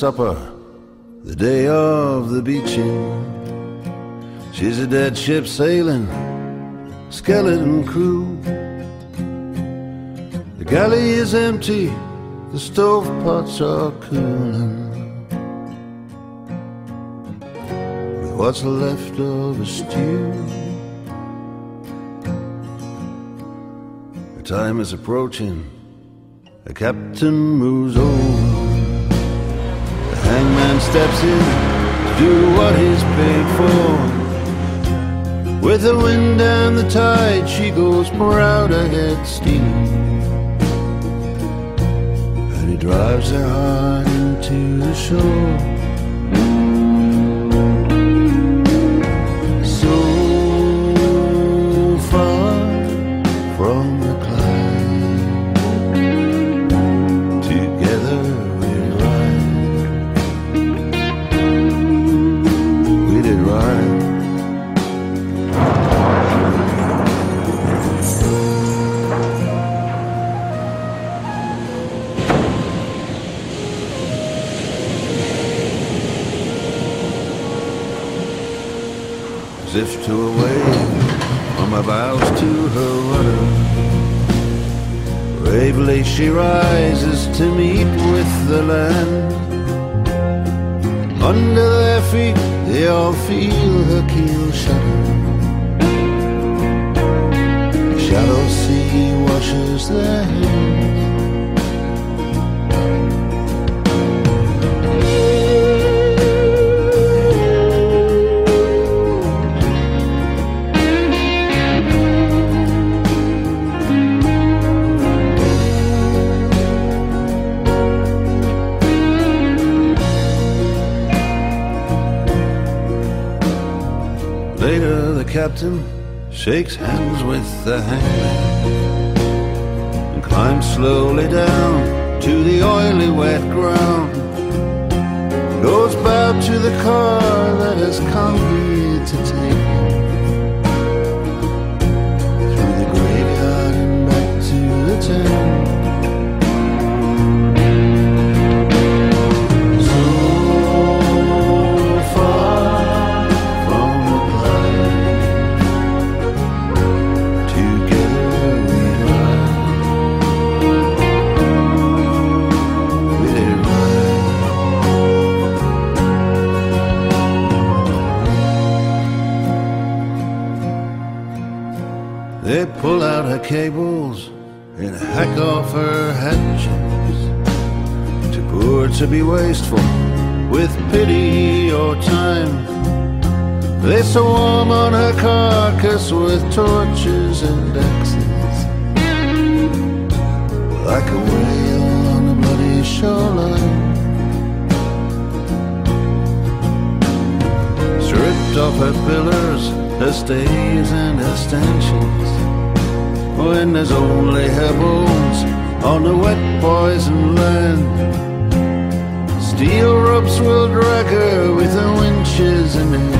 supper the day of the beaching. She's a dead ship sailing, skeleton crew. The galley is empty, the stove pots are cooling. With what's left of a stew. The time is approaching. The captain moves over. Hangman steps in to do what he's paid for. With the wind and the tide, she goes proud ahead steaming. And he drives her hard into the shore. As if to a wave from her to her rudder. Bravely she rises to meet with the land. Under their feet, they all feel her keel shudder. The shallow sea washes their. Later, the captain shakes hands with the hangman and climbs slowly down to the oily, wet ground. Goes back to the car that has come here to take hatches. Too poor to be wasteful with pity or time. They swarm on her carcass with torches and axes. Like a whale on a bloody shoreline. Stripped off her pillars, her stays and her stanchions. When there's only her bones on the wet poison land. Steel ropes will drag her with the winches in